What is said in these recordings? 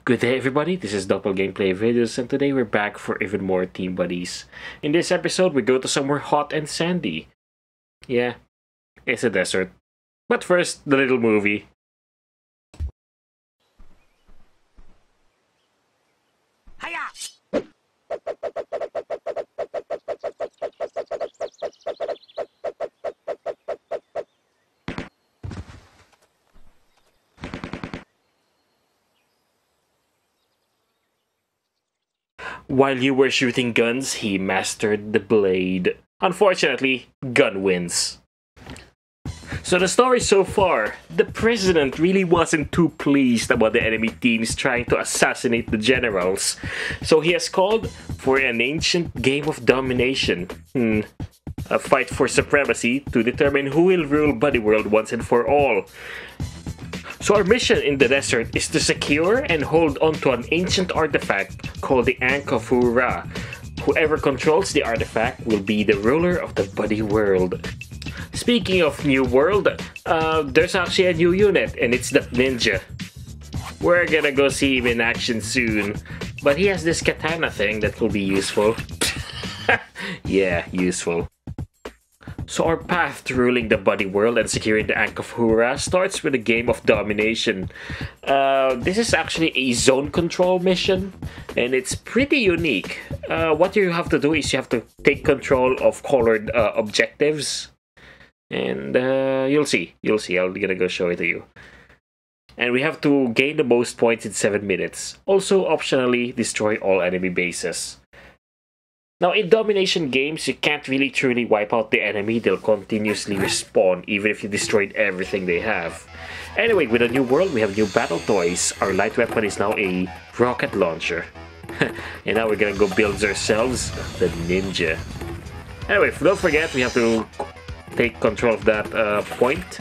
Good day everybody, this is Doppel Gameplay Videos and today we're back for even more Team Buddies. In this episode we go to somewhere hot and sandy. Yeah, it's a desert. But first, the little movie. While you were shooting guns, he mastered the blade. Unfortunately, gun wins. So the story so far, the president really wasn't too pleased about the enemy teams trying to assassinate the generals. So he has called for an ancient game of domination. Hmm. A fight for supremacy to determine who will rule Buddy World once and for all. So our mission in the desert is to secure and hold onto an ancient artifact called the Ankh of Ura. Whoever controls the artifact will be the ruler of the Buddy World. Speaking of new world, uh, there's actually a new unit, and it's the Ninja. We're gonna go see him in action soon, but he has this katana thing that will be useful. yeah, useful. So our path to ruling the Buddy World and securing the Ankh of Hura starts with a game of domination. Uh, this is actually a zone control mission, and it's pretty unique. Uh, what you have to do is you have to take control of colored uh, objectives, and uh, you'll see. You'll see. I'm gonna go show it to you. And we have to gain the most points in 7 minutes. Also, optionally, destroy all enemy bases. Now, in domination games, you can't really truly wipe out the enemy. They'll continuously respawn, even if you destroyed everything they have. Anyway, with a new world, we have new battle toys. Our light weapon is now a rocket launcher. and now we're gonna go build ourselves the ninja. Anyway, don't forget, we have to take control of that uh, point.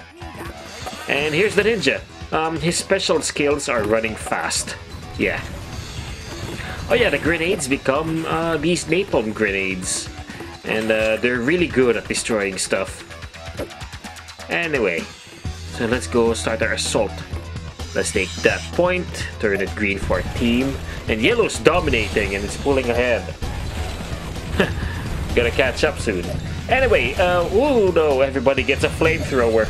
And here's the ninja. Um, his special skills are running fast. Yeah, Oh yeah, the grenades become uh, these napalm grenades. And uh, they're really good at destroying stuff. Anyway, so let's go start our assault. Let's take that point, turn it green for our team. And yellow's dominating and it's pulling ahead. Gonna catch up soon. Anyway, uh, ooh no, everybody gets a flamethrower.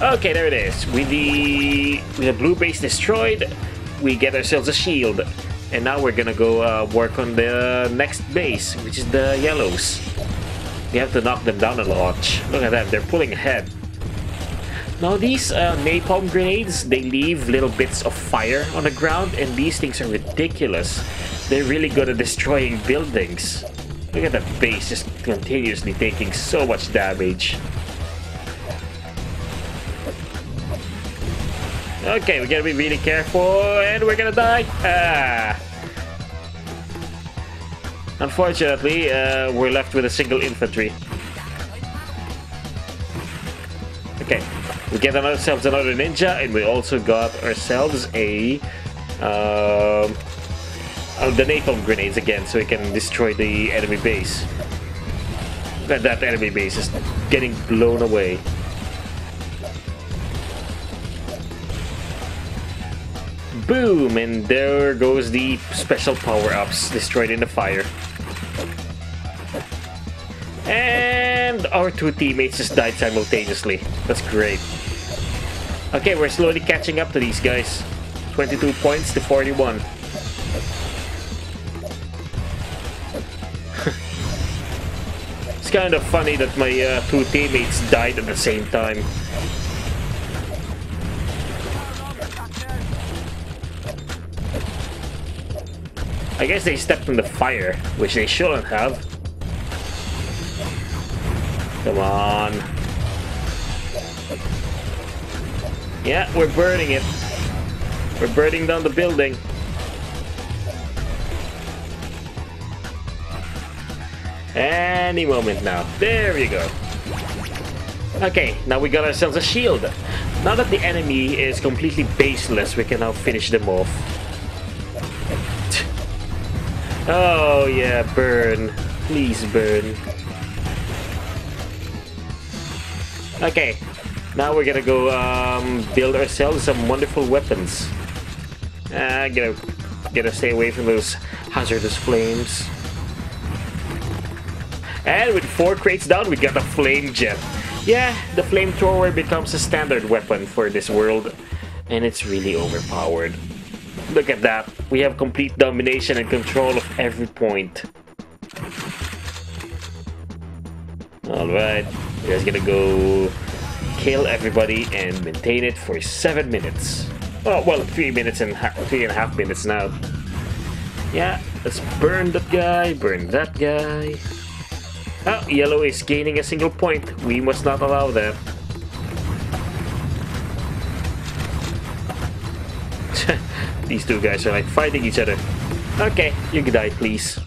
okay, there it is. With the, with the blue base destroyed, we get ourselves a shield. And now we're gonna go uh, work on the next base, which is the yellows. We have to knock them down a notch. Look at that, they're pulling ahead. Now these uh, napalm grenades, they leave little bits of fire on the ground and these things are ridiculous. They're really good at destroying buildings. Look at that base just continuously taking so much damage. Okay, we gotta be really careful, and we're gonna die. Ah. Unfortunately, uh, we're left with a single infantry. Okay, we get ourselves another ninja, and we also got ourselves a um, the napalm grenades again, so we can destroy the enemy base. That that enemy base is getting blown away. Boom! And there goes the special power-ups destroyed in the fire. And our two teammates just died simultaneously. That's great. Okay, we're slowly catching up to these guys. 22 points to 41. it's kind of funny that my uh, two teammates died at the same time. I guess they stepped in the fire, which they shouldn't have. Come on. Yeah, we're burning it. We're burning down the building. Any moment now. There we go. Okay, now we got ourselves a shield. Now that the enemy is completely baseless, we can now finish them off. Oh yeah, burn. Please burn. Okay. Now we're gonna go um, build ourselves some wonderful weapons. Uh, gotta, gotta stay away from those hazardous flames. And with four crates down, we got a flame jet. Yeah, the flamethrower becomes a standard weapon for this world, and it's really overpowered. Look at that. We have complete domination and control of every point. Alright, you just gonna go kill everybody and maintain it for seven minutes. Oh, well, three minutes and three and a half minutes now. Yeah, let's burn that guy, burn that guy. Oh, yellow is gaining a single point. We must not allow that. These two guys are like fighting each other. Okay, you can die, please.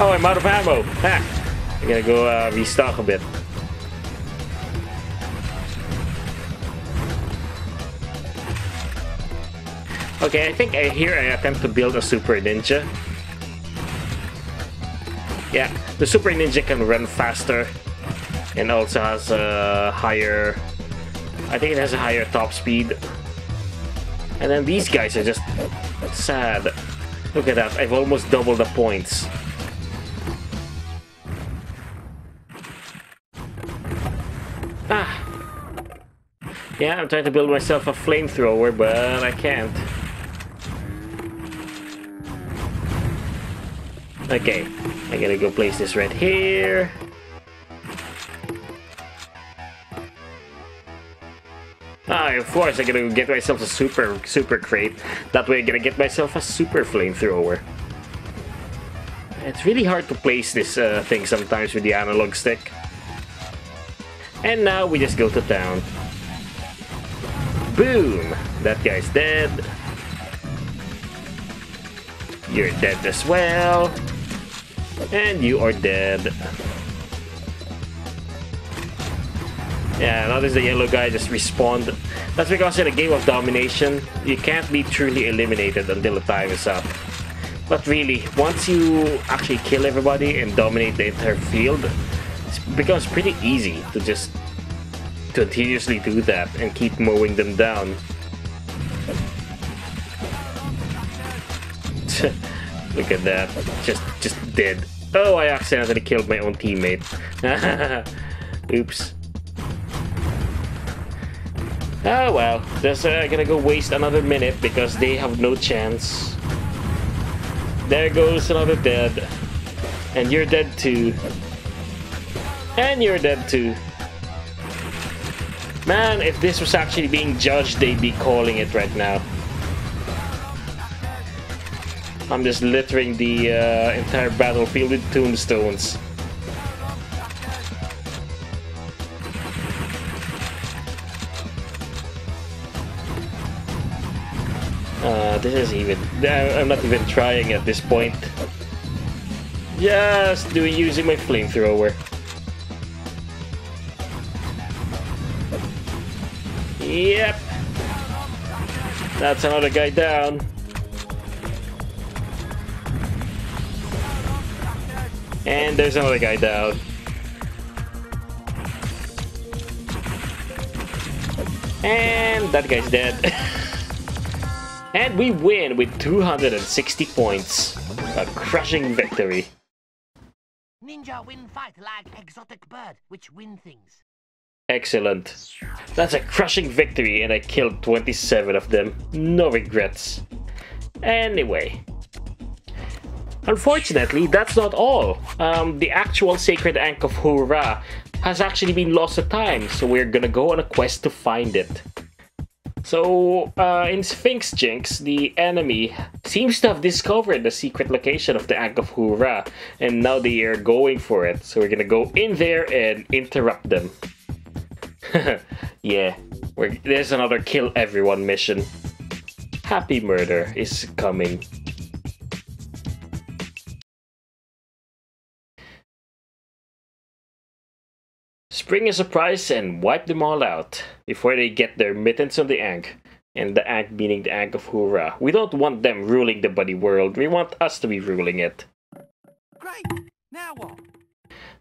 Oh, I'm out of ammo. Ha! I'm gonna go uh, restock a bit. Okay, I think I, here I attempt to build a Super Ninja. Yeah, the Super Ninja can run faster and also has a higher... I think it has a higher top speed. And then these guys are just sad. Look at that, I've almost doubled the points. Ah. Yeah, I'm trying to build myself a flamethrower, but I can't. Okay, I gotta go place this right here. Ah, of course, I'm gonna get myself a super, super crate. That way I'm gonna get myself a super flamethrower. It's really hard to place this uh, thing sometimes with the analog stick. And now we just go to town. Boom! That guy's dead. You're dead as well. And you are dead. Yeah, notice the yellow guy just respawned. That's because in a game of domination, you can't be truly eliminated until the time is up. But really, once you actually kill everybody and dominate the entire field, it becomes pretty easy to just continuously do that and keep mowing them down. Look at that. Just just dead. Oh, I accidentally killed my own teammate. Oops. Oh well, just uh, gonna go waste another minute because they have no chance. There goes another dead. And you're dead too. And you're dead too. Man, if this was actually being judged, they'd be calling it right now. I'm just littering the uh, entire battlefield with tombstones. This is even... I'm not even trying at this point. Just doing using my flamethrower. Yep. That's another guy down. And there's another guy down. And that guy's dead. and we win with 260 points. A crushing victory. Ninja win fight like exotic bird, which win things. Excellent. That's a crushing victory and I killed 27 of them. No regrets. Anyway. Unfortunately, that's not all. Um, the actual Sacred Ankh of Hu-Ra has actually been lost to time, so we're gonna go on a quest to find it. So, uh, in Sphinx Jinx, the enemy seems to have discovered the secret location of the Ankh of Hu-Ra, and now they are going for it. So we're gonna go in there and interrupt them. yeah, there's another kill everyone mission. Happy murder is coming. Spring a surprise and wipe them all out before they get their mittens on the Ankh. And the Ankh meaning the Ankh of Hu-Ra. We don't want them ruling the buddy world. We want us to be ruling it. Great! Now what?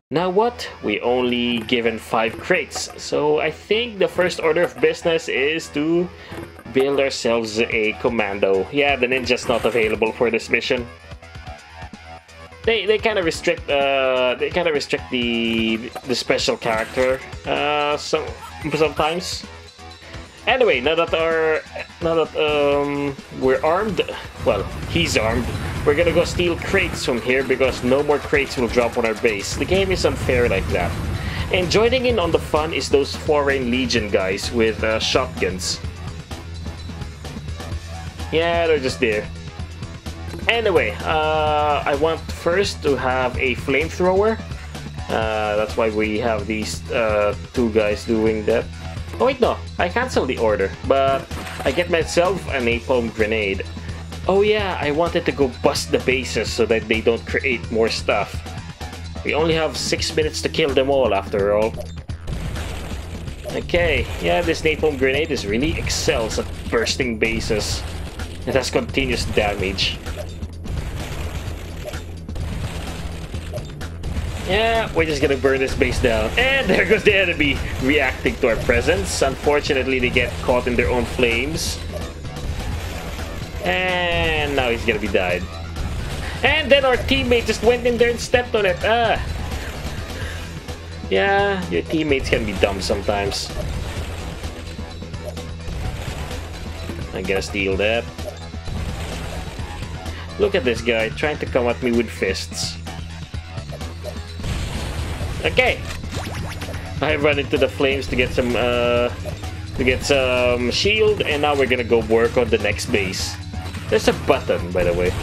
Now what? We only given 5 crates, so I think the first order of business is to build ourselves a commando. Yeah, the ninja's not available for this mission. They, they kind of restrict uh they kind of restrict the the special character uh some sometimes. Anyway, now that our now that um we're armed, well he's armed. We're gonna go steal crates from here because no more crates will drop on our base. The game is unfair like that. And joining in on the fun is those foreign legion guys with uh, shotguns. Yeah, they're just there. Anyway, uh, I want first to have a flamethrower. Uh, that's why we have these uh, two guys doing that. Oh wait, no, I cancel the order, but I get myself a napalm grenade. Oh yeah, I wanted to go bust the bases so that they don't create more stuff. We only have 6 minutes to kill them all after all. Okay, yeah, this napalm grenade is really excels at bursting bases. It has continuous damage. Yeah, we're just gonna burn this base down. And there goes the enemy reacting to our presence. Unfortunately, they get caught in their own flames. And now he's gonna be died. And then our teammate just went in there and stepped on it. Ah. Yeah, your teammates can be dumb sometimes. I'm gonna steal that. Look at this guy trying to come at me with fists. Okay. I run into the flames to get some uh to get some shield and now we're gonna go work on the next base. There's a button by the way.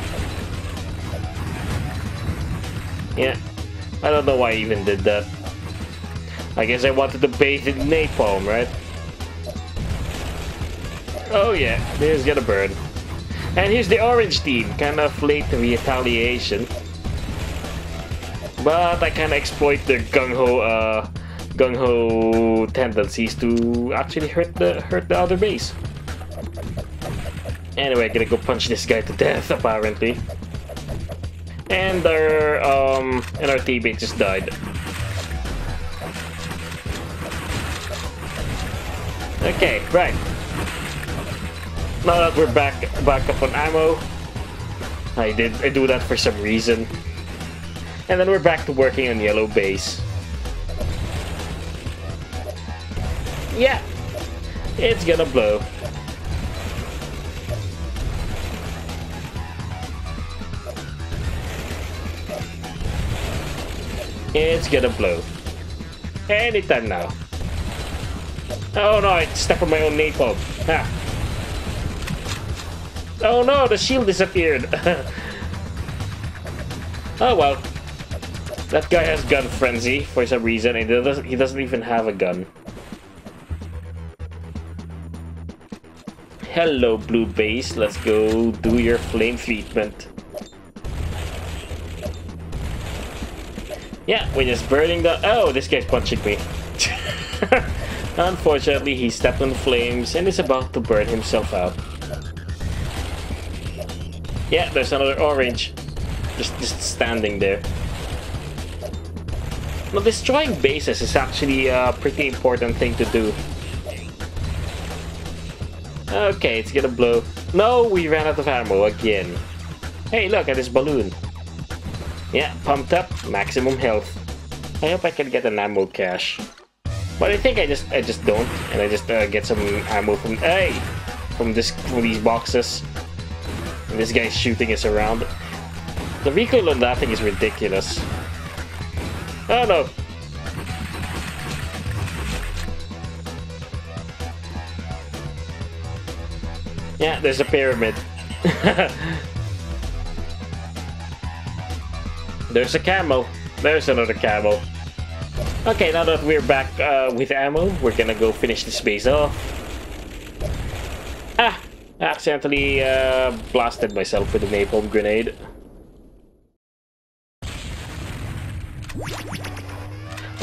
Yeah. I don't know why I even did that. I guess I wanted to bathe in napalm, right? Oh yeah, this is gonna burn. And here's the orange team, kind of late retaliation. But I can exploit their gung-ho uh, gung-ho tendencies to actually hurt the hurt the other base. Anyway, gonna go punch this guy to death apparently. And our um and our teammate just died. Okay, right. Now that we're back back up on ammo, I did I do that for some reason. And then we're back to working on yellow base. Yeah, it's gonna blow. It's gonna blow. Anytime now. Oh no, I stepped on my own napalm. Ah. Oh no, the shield disappeared. oh well. That guy has gun frenzy for some reason, and he doesn't, he doesn't even have a gun. Hello, blue base. Let's go do your flame treatment. Yeah, we're just burning the... Oh, this guy's punching me. Unfortunately, he stepped on the flames and is about to burn himself out. Yeah, there's another orange. Just, just standing there. Now, destroying bases is actually a pretty important thing to do. Okay, it's gonna blow. No, we ran out of ammo again. Hey, look at this balloon. Yeah, pumped up, maximum health. I hope I can get an ammo cache. But I think I just I just don't, and I just uh, get some ammo from hey from this from these boxes. And this guy's shooting us around. The recoil on that thing is ridiculous. Oh no! Yeah, there's a pyramid. there's a camel. There's another camel. Okay, now that we're back uh, with ammo, we're gonna go finish this base off. Ah! Accidentally uh, blasted myself with a napalm grenade.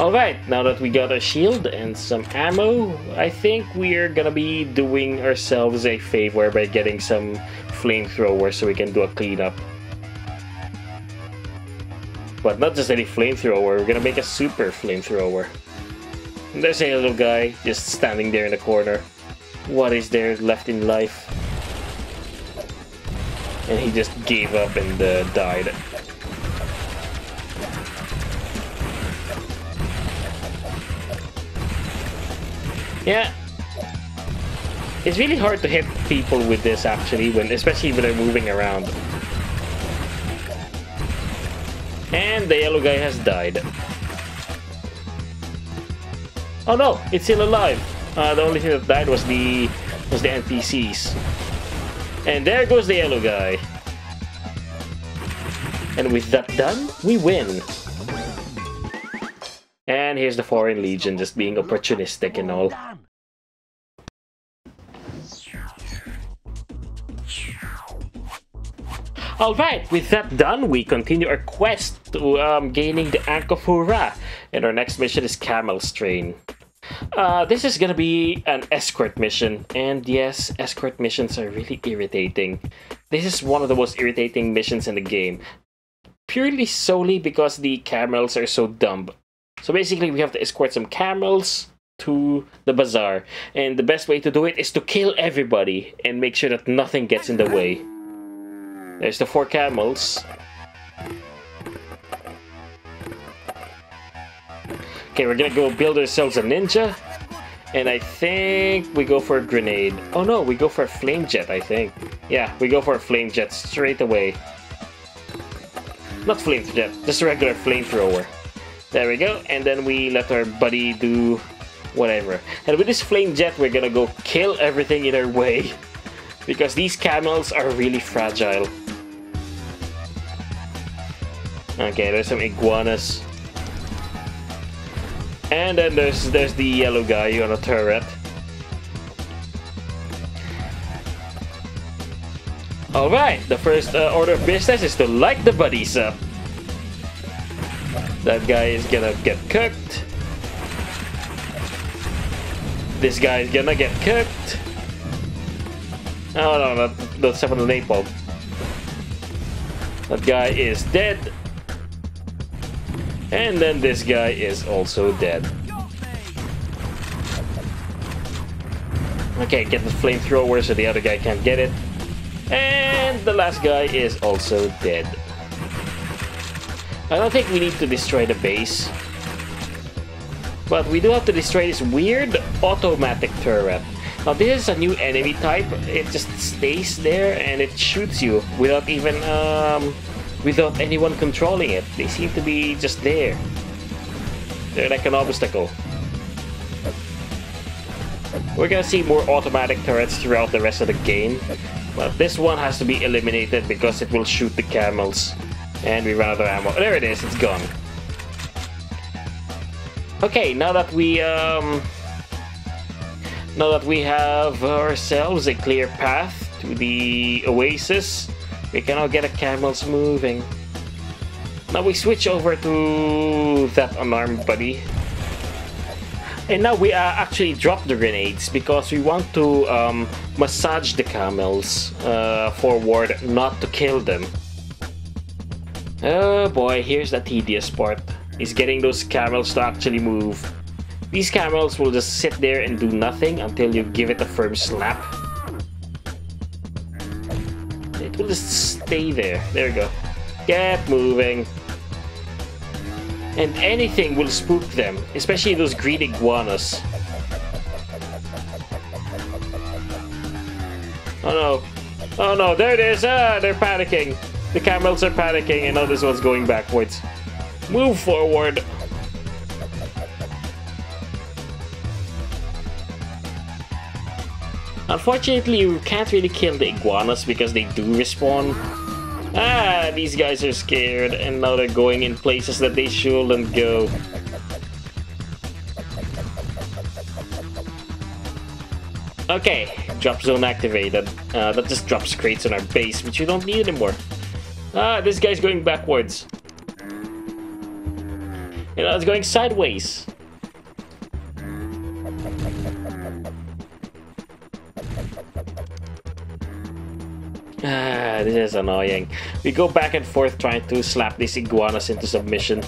Alright, now that we got a shield and some ammo, I think we're gonna be doing ourselves a favor by getting some flamethrowers so we can do a cleanup. But not just any flamethrower, we're gonna make a super flamethrower. There's a little guy just standing there in the corner. What is there left in life? And he just gave up and uh, died. Yeah. It's really hard to hit people with this actually, when especially when they're moving around. And the yellow guy has died. Oh no, it's still alive. Uh, the only thing that died was the was the NPCs. And there goes the yellow guy. And with that done, we win. And here's the Foreign Legion just being opportunistic and all. Alright, with that done, we continue our quest to um, gaining the Ankh of Hura. And our next mission is Camel's Train. Uh, this is gonna be an escort mission, and yes, escort missions are really irritating. This is one of the most irritating missions in the game. Purely solely because the camels are so dumb. So basically, we have to escort some camels to the bazaar, and the best way to do it is to kill everybody and make sure that nothing gets in the way. There's the four camels. Okay, we're gonna go build ourselves a ninja. And I think we go for a grenade. Oh no, we go for a flame jet, I think. Yeah, we go for a flame jet straight away. Not flame jet, just a regular flamethrower. There we go, and then we let our buddy do whatever. And with this flame jet, we're gonna go kill everything in our way. Because these camels are really fragile. Okay, there's some iguanas. And then there's there's the yellow guy on a turret. Alright, the first uh, order of business is to light the buddies up. That guy is gonna get cooked. This guy is gonna get cooked. Oh no, that, that's the napalm. That guy is dead. And then this guy is also dead. Okay, get the flamethrower so the other guy can't get it. And the last guy is also dead. I don't think we need to destroy the base. But we do have to destroy this weird automatic turret. Now this is a new enemy type. It just stays there and it shoots you without even um, without anyone controlling it. They seem to be just there. They're like an obstacle. We're gonna see more automatic turrets throughout the rest of the game, but this one has to be eliminated because it will shoot the camels. And we run out of ammo. There it is, it's gone. Okay, now that we um now that we have ourselves a clear path to the oasis, we can now get the camels moving. Now we switch over to that unarmed buddy. And now we uh, actually drop the grenades because we want to um, massage the camels uh, forward, not to kill them. Oh boy, here's the tedious part. Is getting those camels to actually move. These camels will just sit there and do nothing until you give it a firm slap. It will just stay there. There we go. Get moving. And anything will spook them, especially those green iguanas. Oh no. Oh no, there it is! Ah, they're panicking. The camels are panicking and now this one's going backwards. Move forward. Unfortunately, you can't really kill the iguanas because they do respawn. Ah, these guys are scared and now they're going in places that they shouldn't go. Okay, drop zone activated. Uh, that just drops crates on our base, which we don't need anymore. Ah, this guy's going backwards. You know, it's going sideways. Ah, this is annoying. We go back and forth trying to slap these iguanas into submission.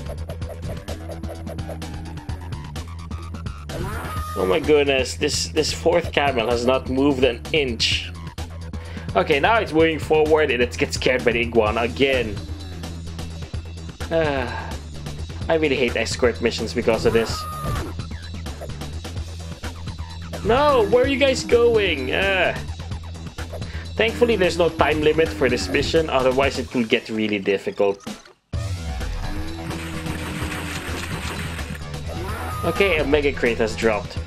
Oh my goodness, this, this fourth camel has not moved an inch. Okay, now it's moving forward and it gets scared by the iguana again. Ah, I really hate escort missions because of this. No, where are you guys going? Ah. Thankfully, there's no time limit for this mission, otherwise it could get really difficult. Okay, a Mega Crate has dropped.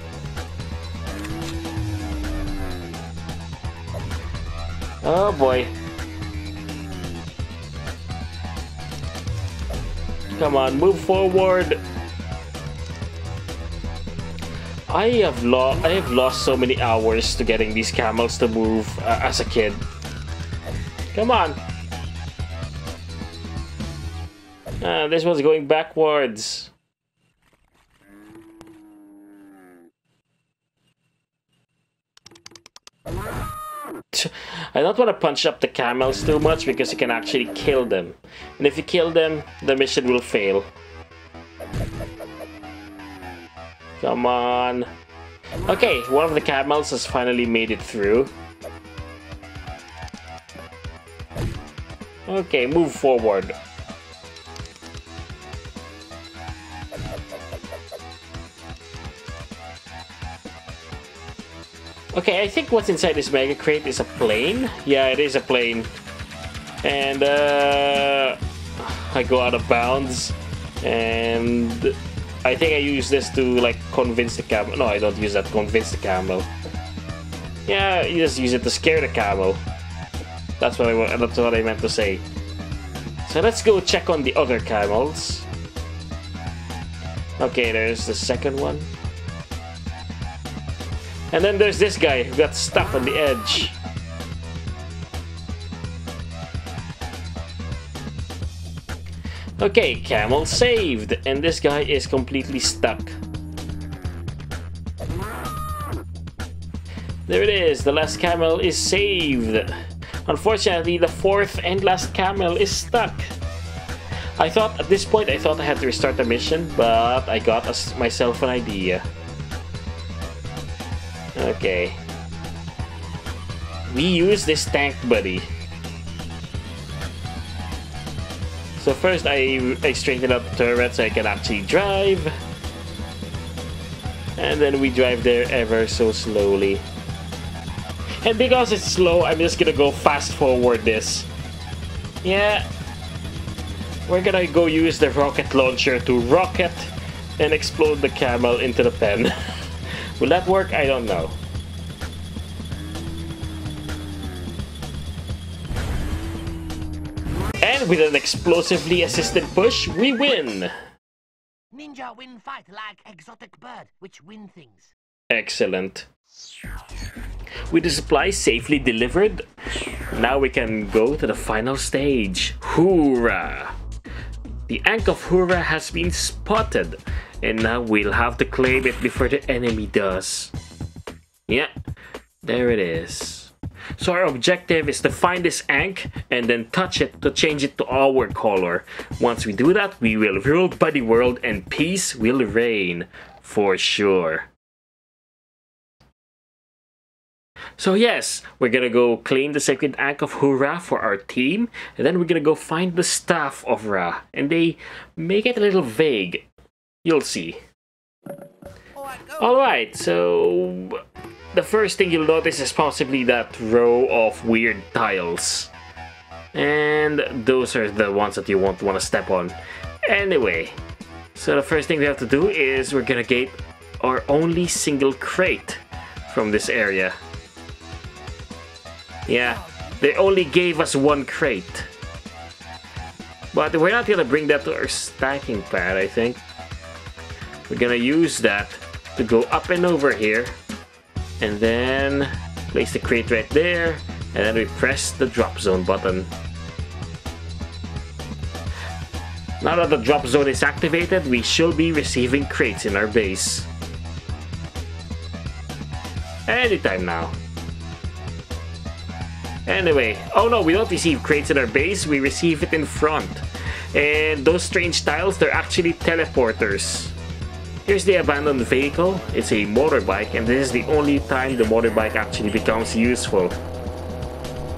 Oh boy. Come on, move forward. I have lost I have lost so many hours to getting these camels to move uh, as a kid. Come on. Uh, this one's going backwards. I don't want to punch up the camels too much because you can actually kill them. And if you kill them, the mission will fail. Come on. Okay, one of the camels has finally made it through. Okay, move forward. Okay, I think what's inside this Mega Crate is a plane. Yeah, it is a plane. And, uh... I go out of bounds. And... I think I use this to, like, convince the camel. No, I don't use that to convince the camel. Yeah, you just use it to scare the camel. That's what I, that's what I meant to say. So let's go check on the other camels. Okay, there's the second one. And then there's this guy who got stuck on the edge. Okay, camel saved, and this guy is completely stuck. There it is, the last camel is saved. Unfortunately, the fourth and last camel is stuck. I thought, at this point, I thought I had to restart the mission, but I got myself an idea. Okay. We use this tank buddy. So first I, I straighten up the turret so I can actually drive. And then we drive there ever so slowly. And because it's slow, I'm just gonna go fast forward this. Yeah. We're gonna go use the rocket launcher to rocket and explode the camel into the pen. Will that work? I don't know. And with an explosively assisted push, we win! Ninja win fight like exotic bird, which win things. Excellent. With the supplies safely delivered, now we can go to the final stage. Hoorah! The Ankh of Hoorah has been spotted, and now we'll have to claim it before the enemy does. Yeah, there it is. So our objective is to find this Ankh and then touch it to change it to our color. Once we do that, we will rule by the world and peace will reign. For sure. So yes, we're gonna go claim the sacred ankh of Hurrah for our team, and then we're gonna go find the staff of Ra, and they make it a little vague. You'll see. Alright, so the first thing you'll notice is possibly that row of weird tiles. And those are the ones that you won't want to step on. Anyway, so the first thing we have to do is we're gonna get our only single crate from this area. Yeah, they only gave us one crate. But we're not gonna bring that to our stacking pad, I think. We're gonna use that to go up and over here. And then place the crate right there. And then we press the drop zone button. Now that the drop zone is activated, we should be receiving crates in our base. Anytime now. Anyway, oh no, we don't receive crates in our base, we receive it in front. And those strange tiles, they're actually teleporters. Here's the abandoned vehicle. It's a motorbike, and this is the only time the motorbike actually becomes useful.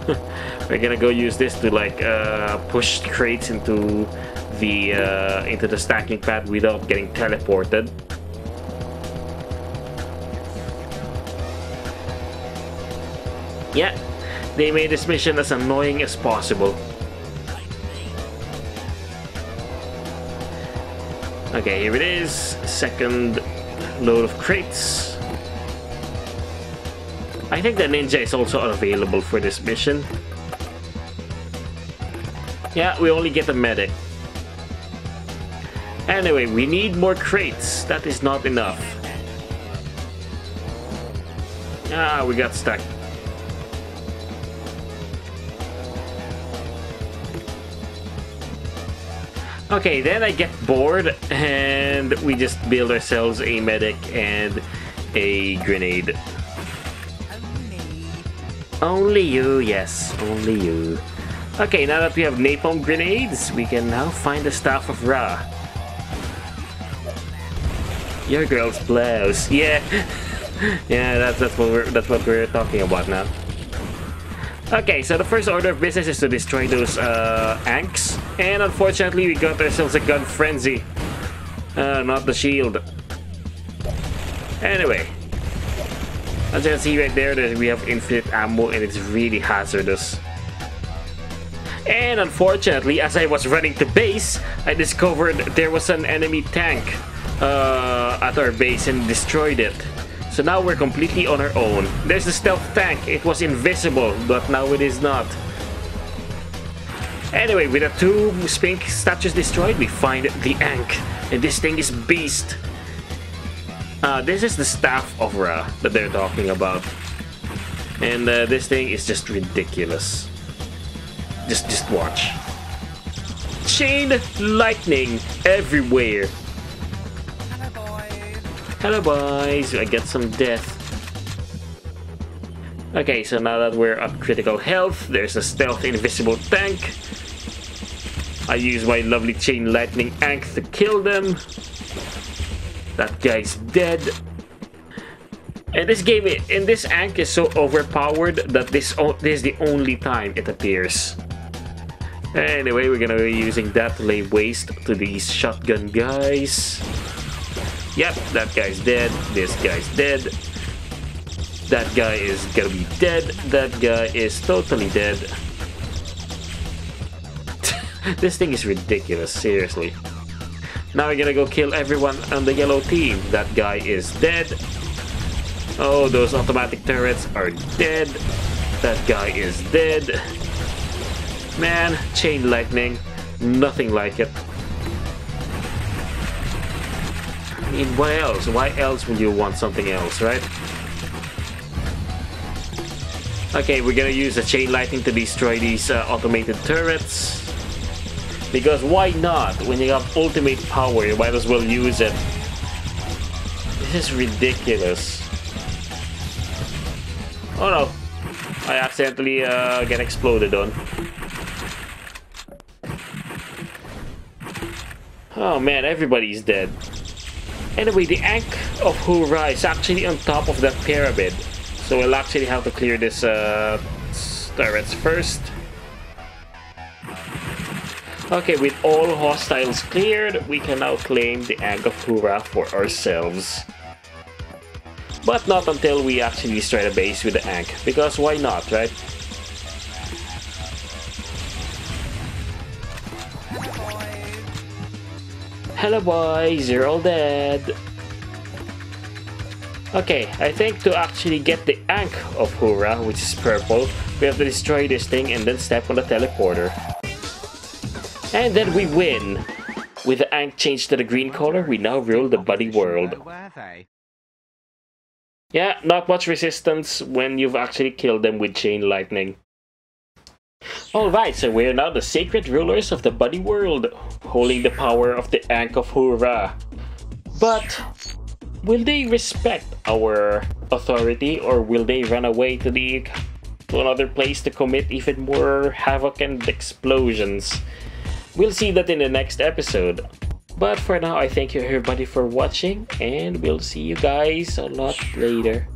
We're gonna go use this to like uh, push crates into the uh, into the stacking pad without getting teleported. Yeah, they made this mission as annoying as possible. Okay, here it is. Second load of crates. I think the ninja is also available for this mission. Yeah, we only get a medic. Anyway, we need more crates. That is not enough. Ah, we got stuck. Okay, then I get bored and we just build ourselves a medic and a grenade. Only you, yes, only you. Okay, now that we have napalm grenades, we can now find the Staff of Ra. Your girl's blouse, yeah, yeah. That's that's what we're that's what we're talking about now. Okay, so the first order of business is to destroy those uh, Anks. And unfortunately, we got ourselves a gun frenzy. Uh, not the shield. Anyway. As you can see right there, we have infinite ammo and it's really hazardous. And unfortunately, as I was running to base, I discovered there was an enemy tank uh, at our base and destroyed it. So now we're completely on our own. There's the stealth tank. It was invisible, but now it is not. Anyway, with the two Sphinx statues destroyed, we find the Ankh. And this thing is beast. Uh, this is the Staff of Ra that they're talking about. And uh, this thing is just ridiculous. Just, just watch. Chain lightning everywhere. Hello boys, I get some death. Okay, so now that we're at critical health, there's a stealth invisible tank. I use my lovely chain lightning ankh to kill them. That guy's dead. And this game, and this ankh is so overpowered that this, this is the only time it appears. Anyway, we're gonna be using that to lay waste to these shotgun guys. Yep, that guy's dead. This guy's dead. That guy is gonna be dead. That guy is totally dead. this thing is ridiculous, seriously. Now we're gonna go kill everyone on the yellow team. That guy is dead. Oh, those automatic turrets are dead. That guy is dead. Man, chain lightning. Nothing like it. What else? Why else would you want something else, right? Okay, we're gonna use the chain lightning to destroy these uh, automated turrets. Because why not? When you have ultimate power, you might as well use it. This is ridiculous. Oh no. I accidentally uh, get exploded on. Oh man, everybody's dead. Anyway, the Ankh of Hura is actually on top of that pyramid. So we'll actually have to clear this uh, turrets first. Okay, with all hostiles cleared, we can now claim the Ankh of Hura for ourselves. But not until we actually destroy the base with the Ankh, because why not, right? Hello boys, you're all dead. Okay, I think to actually get the Ankh of Hura, which is purple, we have to destroy this thing and then step on the teleporter. And then we win! With the Ankh changed to the green color, we now rule the Buddy World. Yeah, not much resistance when you've actually killed them with Chain Lightning. Alright, so we're now the sacred rulers of the Buddy World, holding the power of the Ankh of Hura. But, will they respect our authority or will they run away to the to another place to commit even more havoc and explosions. We'll see that in the next episode. But for now, I thank you everybody for watching, and we'll see you guys a lot later.